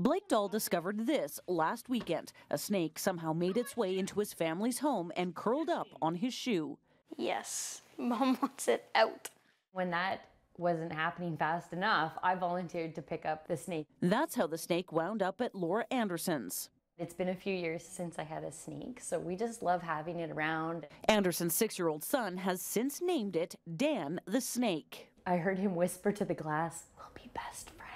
Blake Dahl discovered this last weekend. A snake somehow made its way into his family's home and curled up on his shoe. Yes, mom wants it out. When that wasn't happening fast enough, I volunteered to pick up the snake. That's how the snake wound up at Laura Anderson's. It's been a few years since I had a snake, so we just love having it around. Anderson's six year old son has since named it Dan the Snake. I heard him whisper to the glass, We'll be best friends.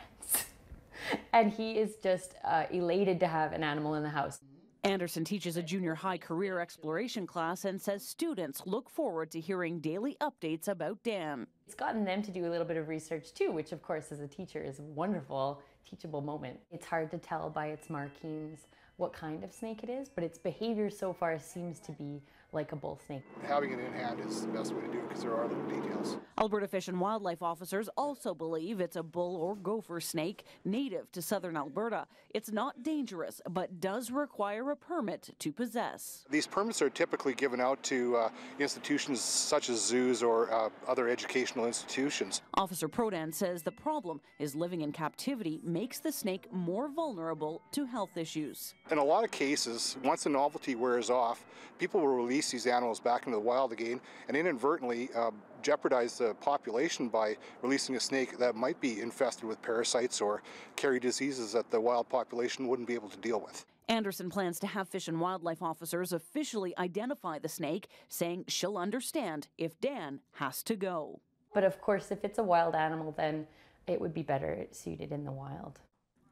And he is just uh, elated to have an animal in the house. Anderson teaches a junior high career exploration class and says students look forward to hearing daily updates about Dan. It's gotten them to do a little bit of research too, which, of course, as a teacher, is a wonderful teachable moment. It's hard to tell by its markings what kind of snake it is, but its behavior so far seems to be like a bull snake. Having it in hand is the best way to do it because there are little details. Alberta Fish and Wildlife officers also believe it's a bull or gopher snake native to southern Alberta. It's not dangerous, but does require a permit to possess. These permits are typically given out to uh, institutions such as zoos or uh, other educational institutions. Officer Prodan says the problem is living in captivity makes the snake more vulnerable to health issues. In a lot of cases, once the novelty wears off, people will release these animals back into the wild again and inadvertently uh, jeopardize the population by releasing a snake that might be infested with parasites or carry diseases that the wild population wouldn't be able to deal with. Anderson plans to have fish and wildlife officers officially identify the snake, saying she'll understand if Dan has to go. But of course, if it's a wild animal, then it would be better suited in the wild.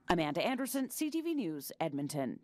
Amanda Anderson, CTV News, Edmonton.